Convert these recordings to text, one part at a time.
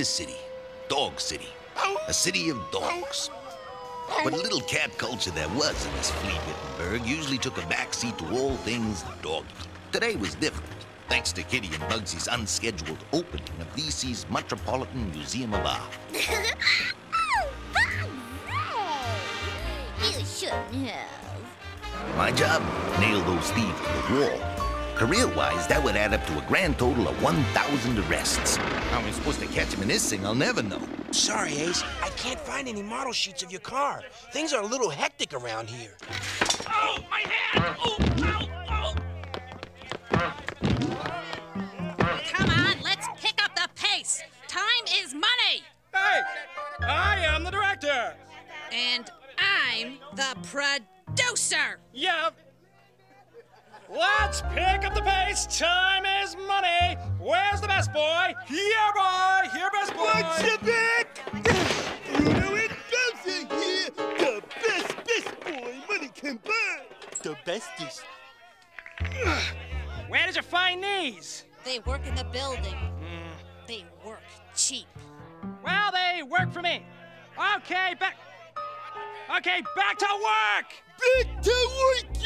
This city. Dog City. A city of dogs. But little cat culture there was in this flea Wittenberg usually took a backseat to all things doggy. Today was different, thanks to Kitty and Bugsy's unscheduled opening of DC's Metropolitan Museum of Art. Oh, you shouldn't have. My job? Nail those thieves to the wall. Career-wise, that would add up to a grand total of 1,000 arrests. How am I supposed to catch him in this thing? I'll never know. Sorry, Ace. I can't find any model sheets of your car. Things are a little hectic around here. Oh, my hand! Oh, ow, oh. Come on, let's pick up the pace. Time is money. Hey, I am the director. And I'm the producer. Yep. Let's pick up the pace. Time is money. Where's the best boy? Here, boy. Here, best boy. Watch your back! Bruno and Bowser here! The best, best boy money can buy! The bestest. Where did you find these? They work in the building. They work cheap. Well, they work for me. Okay, back. Okay, back to work. Back to work,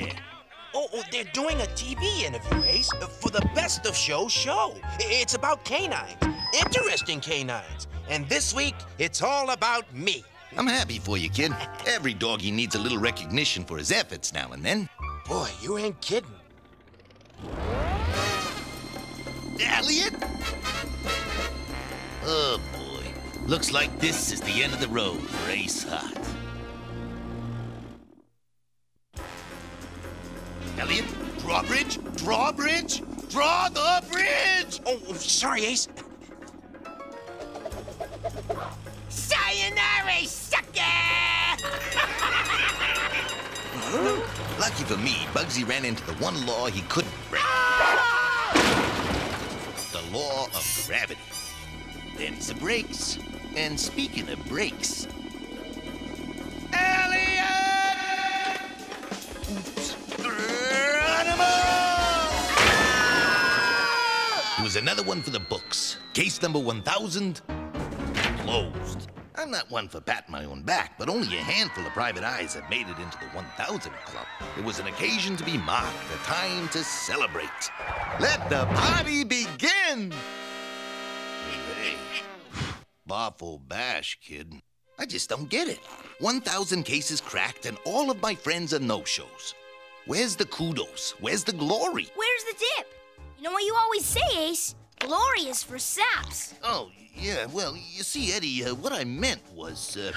there? Oh, oh, they're doing a TV interview, Ace, for the Best of Show show. It's about canines. Interesting canines. And this week, it's all about me. I'm happy for you, kid. Every doggy needs a little recognition for his efforts now and then. Boy, you ain't kidding. Elliot? Oh, boy. Looks like this is the end of the road for Ace Hart. Elliot, drawbridge, drawbridge, draw the bridge! Oh, oh, sorry, Ace. Sayonara, sucker! Lucky for me, Bugsy ran into the one law he couldn't break. Ah! The law of gravity. Them's the brakes. And speaking of brakes... Elliot! Oops. Was another one for the books. Case number 1000, closed. I'm not one for patting my own back, but only a handful of private eyes have made it into the 1000 Club. It was an occasion to be marked, a time to celebrate. Let the party begin! Hey, bash, kid. I just don't get it. 1,000 cases cracked, and all of my friends are no-shows. Where's the kudos? Where's the glory? Where's the dip? You know what you always say, Ace? Glory is for saps. Oh, yeah, well, you see, Eddie, uh, what I meant was, uh...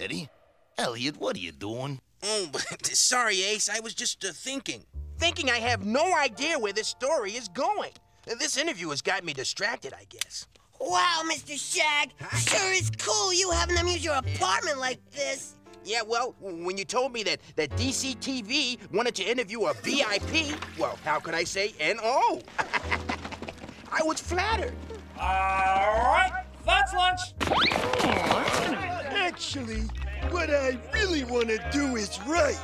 Eddie? Elliot, what are you doing? Oh, sorry, Ace. I was just uh, thinking. Thinking I have no idea where this story is going. This interview has got me distracted, I guess. Wow, Mr. Shag. Sure is cool you having them use your apartment like this. Yeah, well, when you told me that, that DCTV wanted to interview a VIP, well, how could I say N-O? I was flattered. All right, that's lunch. Actually, what I really want to do is right.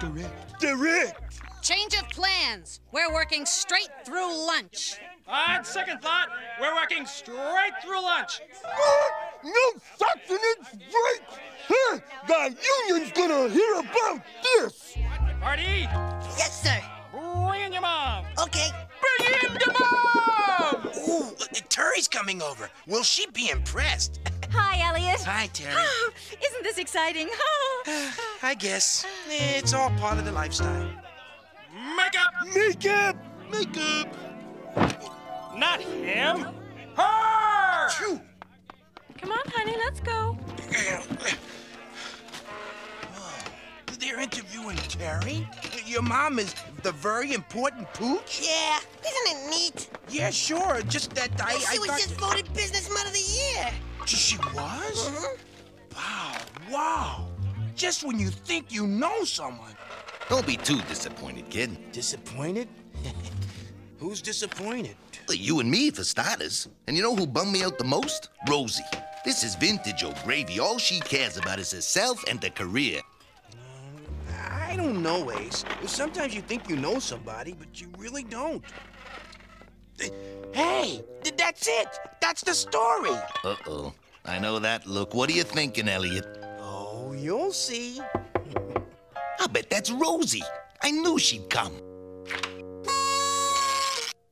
Direct. Direct! Change of plans. We're working straight through lunch. On second thought, we're working straight through lunch. What? No sustenance break! Huh? The union's gonna hear about this! Artie, Yes, sir. bring in your mom. Okay. Bring in your mom! Ooh, uh, Terry's coming over. Will she be impressed? Hi, Elliot. Hi, Terry. Isn't this exciting? I guess. It's all part of the lifestyle. Makeup, Makeup! Makeup! not him. Her! Phew. Come on, honey, let's go. They're interviewing Terry? Your mom is the very important pooch? Yeah, isn't it neat? Yeah, sure. Just that I, I she was thought... just voted Businessman of the Year. She was? Mhm. Wow, wow. Just when you think you know someone. Don't be too disappointed, kid. Disappointed? Who's disappointed? Well, You and me, for starters. And you know who bummed me out the most? Rosie. This is vintage O'Gravy. All she cares about is herself and her career. I don't don't know, Ace. Sometimes you think you know somebody, but you really don't. Hey, that's it. That's the story. Uh-oh. I know that look. What are you thinking, Elliot? Oh, you'll see. I bet that's Rosie. I knew she'd come.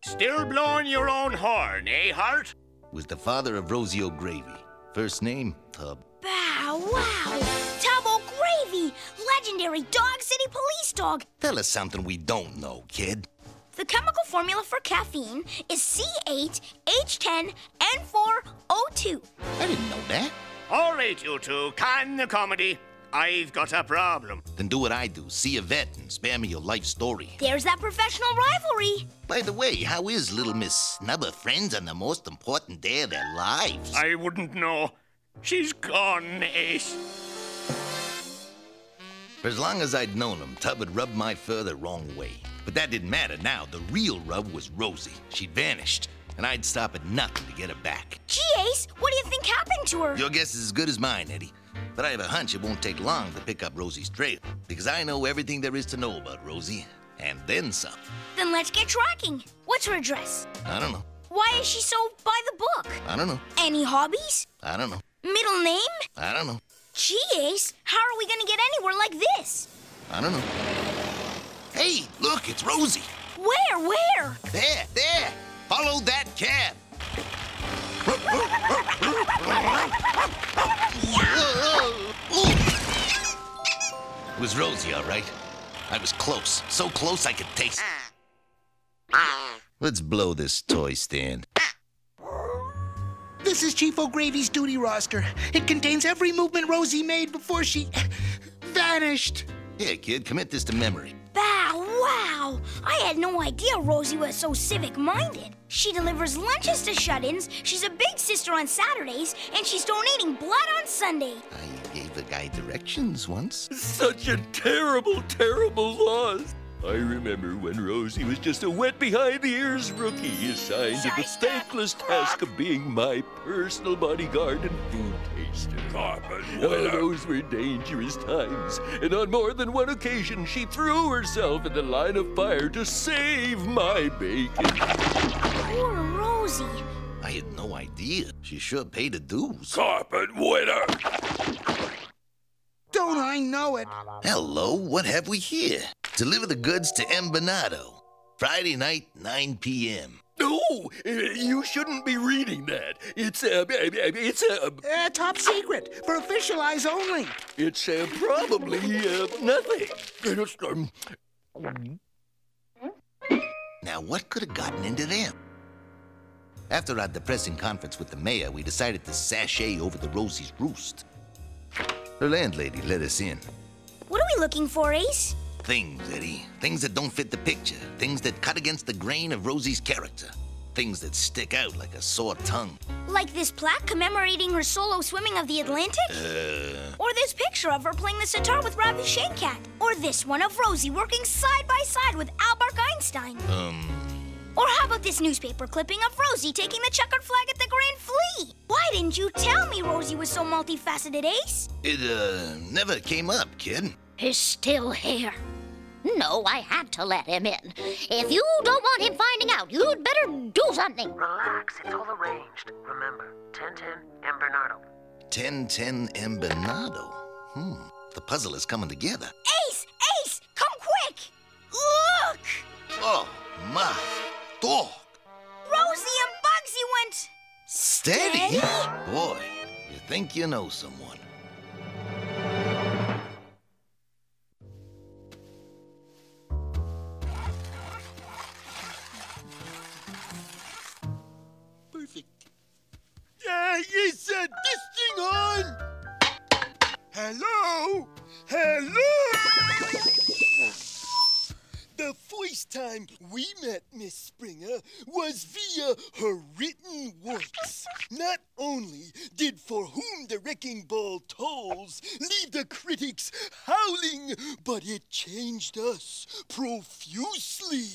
Still blowing your own horn, eh, Hart? Was the father of Rosie O'Gravy. First name, Tub. Bow wow! Tub O'Gravy! Legendary Dog City police dog! Tell us something we don't know, kid. The chemical formula for caffeine is C8H10N4O2. I didn't know that. All right, you two, can the comedy. I've got a problem. Then do what I do. See a vet and spare me your life story. There's that professional rivalry. By the way, how is little Miss Snubber friends on the most important day of their lives? I wouldn't know. She's gone, Ace. For as long as I'd known him, Tub had rubbed my fur the wrong way. But that didn't matter now. The real rub was Rosie. She'd vanished, and I'd stop at nothing to get her back. Gee, Ace, what do you think happened to her? Your guess is as good as mine, Eddie. But I have a hunch it won't take long to pick up Rosie's trail, because I know everything there is to know about Rosie, and then some. Then let's get tracking. What's her address? I don't know. Why is she so by the book? I don't know. Any hobbies? I don't know. Middle name? I don't know. Gee, Ace, how are we gonna get anywhere like this? I don't know. Hey, look, it's Rosie. Where, where? There, there. Follow that cab. It was Rosie, all right. I was close. So close I could taste. Let's blow this toy stand. This is Chief O'Gravy's duty roster. It contains every movement Rosie made before she vanished. Here, kid, commit this to memory. Bow wow! I had no idea Rosie was so civic minded. She delivers lunches to shut ins, she's a big sister on Saturdays, and she's donating blood on Sunday. I gave the guy directions once. Such a terrible, terrible loss. I remember when Rosie was just a wet behind the ears rookie assigned to the thankless task of being my personal bodyguard and food taster. Carpet Oh, those were dangerous times, and on more than one occasion she threw herself in the line of fire to save my bacon. Poor Rosie. I had no idea. She sure paid the dues. Carpet winner. Don't I know it? Hello, what have we here? Deliver the goods to M. Bernardo. Friday night, 9 p.m. No, uh, you shouldn't be reading that. It's uh, it's uh, Uh, top secret, for official eyes only. it's uh, probably uh, nothing. It's, um, Now, what could have gotten into them? After our depressing conference with the mayor, we decided to sashay over the Rosie's roost. Her landlady let us in. What are we looking for, Ace? Things, Eddie. Things that don't fit the picture. Things that cut against the grain of Rosie's character. Things that stick out like a sore tongue. Like this plaque commemorating her solo swimming of the Atlantic? Uh, Or this picture of her playing the sitar with Ravi Shankar? Or this one of Rosie working side by side with Albert Einstein? um, Or how about this newspaper clipping of Rosie taking the checkered flag at the Grand Fleet? Why didn't you tell me Rosie was so multifaceted, Ace? it, uh, never came up, kid. His still here. No, I had to let him in. If you don't want him finding out, you'd better do something. Relax, it's all arranged. Remember, 1010 and Bernardo. 1010 M. Bernardo. Hmm, the puzzle is coming together. Ace! Ace! Come quick! Look! Oh, my dog. Rosie and Bugsy went. Steady? Steady? Boy, you think you know someone. Time we met Miss Springer was via her written works. Not only did For Whom the Wrecking Ball Tolls leave the critics howling, but it changed us profusely.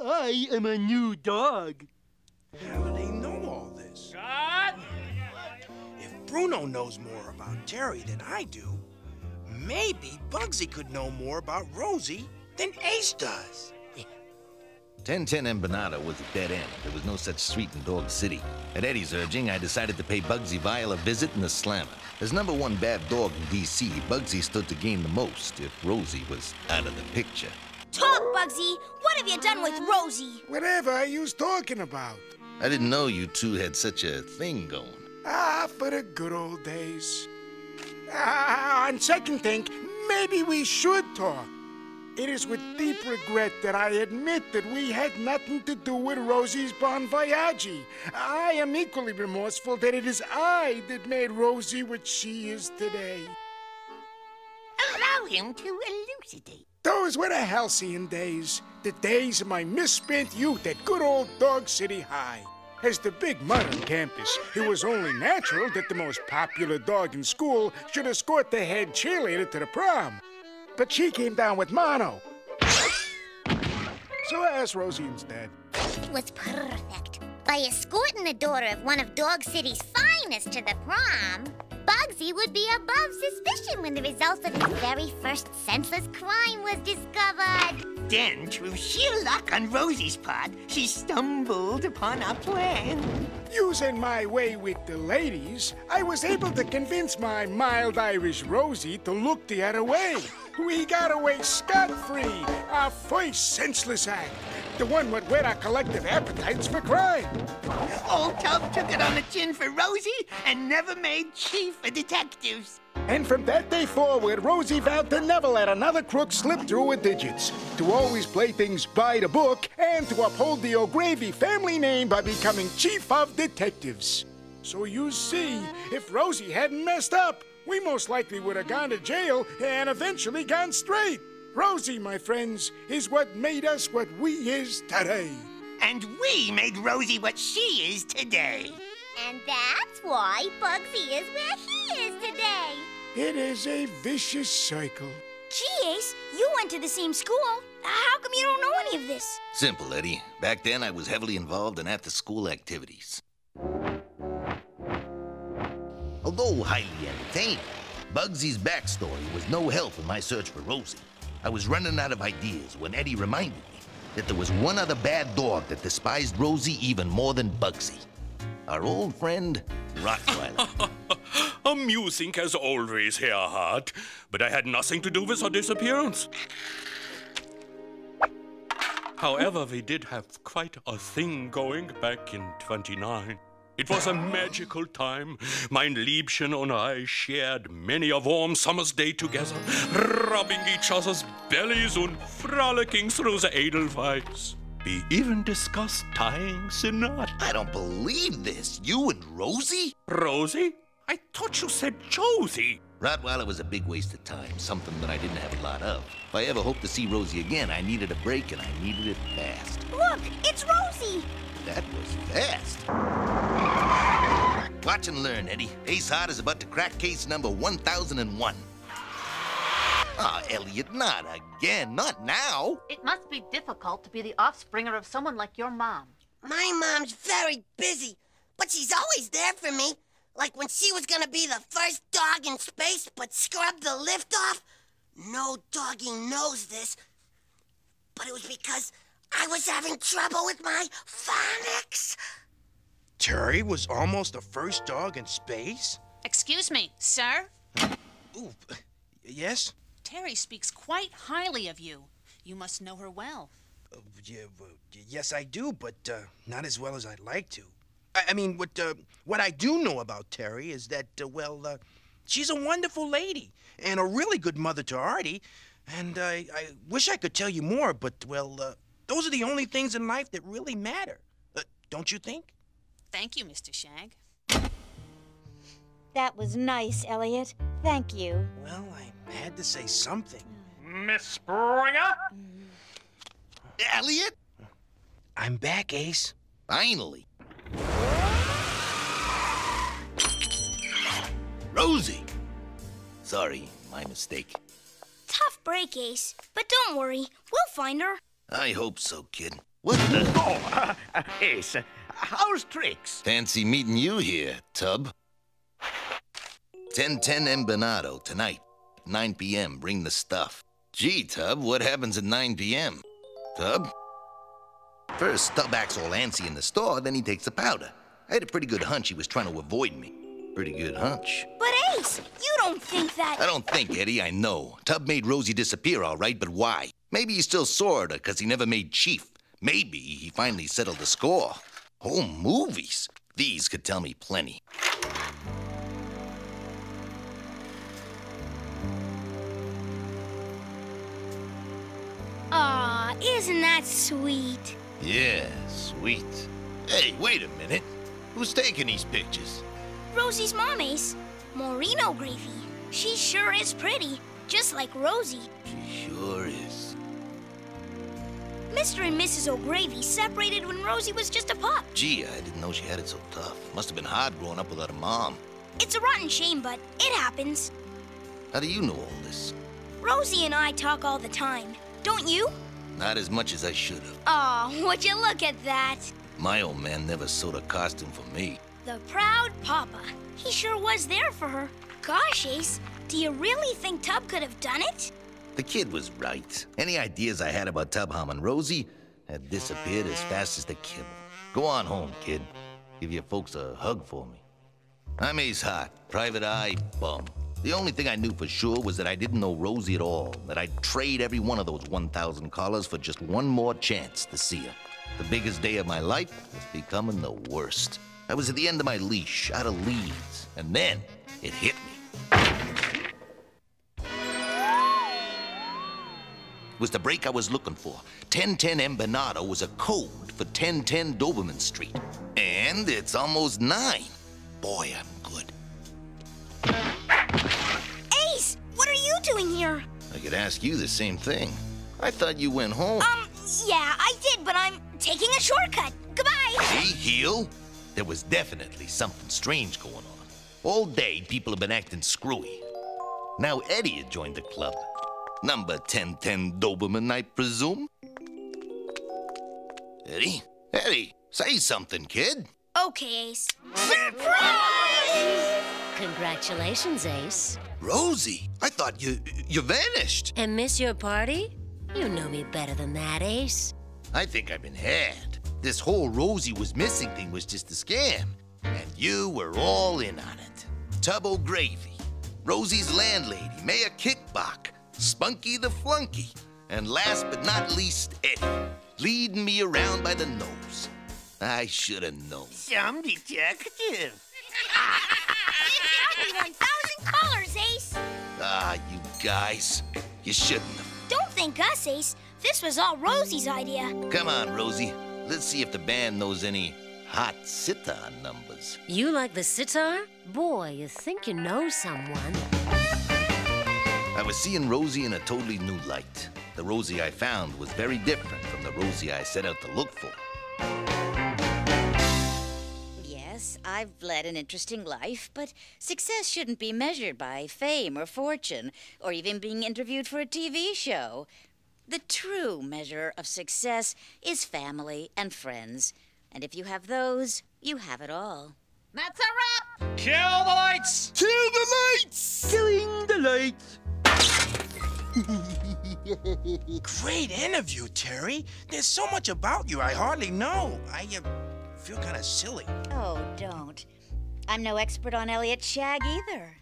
I am a new dog. How do they know all this? God! If Bruno knows more about Terry than I do, maybe Bugsy could know more about Rosie than Ace does. 1010 Empanada was a dead end. There was no such street in Dog City. At Eddie's urging, I decided to pay Bugsy Vile a visit in the Slammer. As number one bad dog in D.C., Bugsy stood to gain the most if Rosie was out of the picture. Talk, Bugsy. What have you done with Rosie? Whatever are you talking about? I didn't know you two had such a thing going. Ah, for the good old days. Ah, on second think, maybe we should talk. It is with deep regret that I admit that we had nothing to do with Rosie's bon voyage. I am equally remorseful that it is I that made Rosie what she is today. Allow him to elucidate. Those were the halcyon days, the days of my misspent youth at good old Dog City High. As the big mud on campus, it was only natural that the most popular dog in school should escort the head cheerleader to the prom. But she came down with mono. So I asked Rosie instead. It was perfect. By escorting the daughter of one of Dog City's finest to the prom, Bugsy would be above suspicion when the results of his very first senseless crime was discovered. Then, through sheer luck on Rosie's part, she stumbled upon our plan. Using my way with the ladies, I was able to convince my mild Irish Rosie to look the other way. We got away scot-free. Our first senseless act. The one what whet our collective appetites for crime. Old Tub took it on the chin for Rosie and never made chief of detectives. And from that day forward, Rosie vowed to never let another crook slip through her digits, to always play things by the book, and to uphold the O'Gravy family name by becoming chief of detectives. So you see, if Rosie hadn't messed up, we most likely would have gone to jail and eventually gone straight. Rosie, my friends, is what made us what we is today. And we made Rosie what she is today. And that's why Bugsy is where he is today. It is a vicious cycle. Gee, Ace, you went to the same school. How come you don't know any of this? Simple, Eddie. Back then, I was heavily involved in after school activities. Although highly entertaining, Bugsy's backstory was no help in my search for Rosie. I was running out of ideas when Eddie reminded me that there was one other bad dog that despised Rosie even more than Bugsy. Our old friend, Rottweiler. Amusing as always, Herr Hart. But I had nothing to do with her disappearance. However, we did have quite a thing going back in 29. It was a magical time. Mein Liebchen and I shared many a warm summer's day together, rubbing each other's bellies and frolicking through the Edelweiss. We even discussed tying the knot. I don't believe this. You and Rosie? Rosie? I thought you said Josie. Rottweiler was a big waste of time, something that I didn't have a lot of. If I ever hoped to see Rosie again, I needed a break and I needed it fast. Look, it's Rosie. That was fast. Watch and learn, Eddie. Ace Hart is about to crack case number 1001. Ah, Elliot, not again. Not now. It must be difficult to be the offspringer of someone like your mom. My mom's very busy, but she's always there for me. Like when she was gonna be the first dog in space but scrubbed the lift off. No doggy knows this, but it was because I was having trouble with my phonics. Terry was almost the first dog in space? Excuse me, sir? Ooh, yes? Terry speaks quite highly of you. You must know her well. Uh, yeah, well, yes, I do, but uh, not as well as I'd like to. I, I mean, what uh, what I do know about Terry is that, uh, well, uh, she's a wonderful lady and a really good mother to Artie. And I, I wish I could tell you more, but, well, uh, those are the only things in life that really matter. Uh, don't you think? Thank you, Mr. Shag. That was nice, Elliot. Thank you. Well, I had to say something. Miss Springer? Elliot? I'm back, Ace. Finally. Rosie! Sorry, my mistake. Tough break, Ace. But don't worry, we'll find her. I hope so, kid. What the? Oh, uh, uh, Ace, uh, how's tricks? Fancy meeting you here, Tub. 1010 Empanado tonight. 9 p.m. Bring the stuff. Gee, Tub, what happens at 9 p.m.? Tub? First, Tub acts all antsy in the store, then he takes the powder. I had a pretty good hunch he was trying to avoid me. Pretty good hunch. But Ace, you don't think that... I don't think, Eddie, I know. Tub made Rosie disappear, all right, but why? Maybe he still saw her because he never made Chief. Maybe he finally settled the score. Oh, movies. These could tell me plenty. Aw, isn't that sweet? Yeah, sweet. Hey, wait a minute. Who's taking these pictures? Rosie's mom, Ace. Maureen O'Gravy. She sure is pretty, just like Rosie. She sure is. Mr. and Mrs. O'Gravy separated when Rosie was just a pup. Gee, I didn't know she had it so tough. Must have been hard growing up without a mom. It's a rotten shame, but it happens. How do you know all this? Rosie and I talk all the time. Don't you? Not as much as I should have. Aw, would you look at that? My old man never sewed a costume for me. The proud papa. He sure was there for her. Gosh, Ace, do you really think Tub could have done it? The kid was right. Any ideas I had about Tubham and Rosie had disappeared as fast as the kibble. Go on home, kid. Give your folks a hug for me. I'm Ace Hart, private eye bum. The only thing I knew for sure was that I didn't know Rosie at all, that I'd trade every one of those 1,000 collars for just one more chance to see her. The biggest day of my life was becoming the worst. I was at the end of my leash, out of leads, and then it hit me. It was the break I was looking for. 1010 M was a code for 1010 Doberman Street. And it's almost nine. Boy, I'm doing here? I could ask you the same thing. I thought you went home. Um, yeah, I did, but I'm taking a shortcut. Goodbye. See, heel? There was definitely something strange going on. All day, people have been acting screwy. Now Eddie had joined the club. Number 1010 Doberman, I presume? Eddie? Eddie, say something, kid. Okay, Ace. Surprise! Congratulations, Ace. Rosie, I thought you you vanished. And miss your party? You know me better than that, Ace. I think I've been had. This whole Rosie was missing thing was just a scam. And you were all in on it. Tub O'Gravy, Rosie's landlady, Mayor Kickback, Spunky the Flunky, and last but not least, Eddie, leading me around by the nose. I should have known. Some detective. Happy 1,000 colors, Ace. Ah, you guys. You shouldn't have. Don't thank us, Ace. This was all Rosie's idea. Come on, Rosie. Let's see if the band knows any hot sitar numbers. You like the sitar? Boy, you think you know someone. I was seeing Rosie in a totally new light. The Rosie I found was very different from the Rosie I set out to look for. Yes, I've led an interesting life, but success shouldn't be measured by fame or fortune, or even being interviewed for a TV show. The true measure of success is family and friends. And if you have those, you have it all. That's a wrap! Kill the lights! Kill the lights! Killing the lights. Great interview, Terry. There's so much about you I hardly know. I uh, feel kind of silly. Oh, don't. I'm no expert on Elliot Shag either.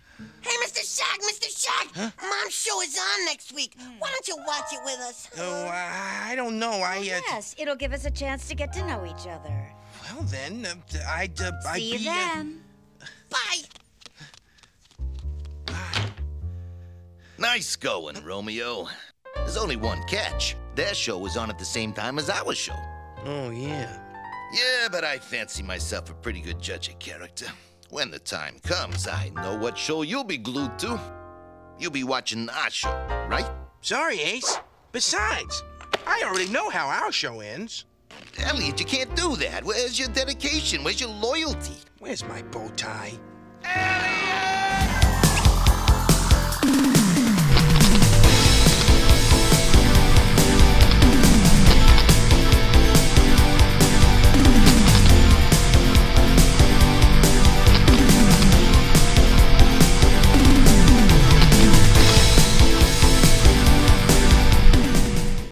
Hey, Mr. Shag, Mr. Shag! Mom's show is on next week. Why don't you watch it with us? Oh, I don't know. I. Uh, Yes, it'll give us a chance to get to know each other. Well, then, uh, I'd. Uh, I'd See you be, uh, then. Bye. Nice going, Romeo. There's only one catch. Their show was on at the same time as our show. Oh, yeah. Yeah, but I fancy myself a pretty good judge of character. When the time comes, I know what show you'll be glued to. You'll be watching our show, right? Sorry, Ace. Besides, I already know how our show ends. Elliot, you can't do that. Where's your dedication? Where's your loyalty? Where's my bow tie? Elliot!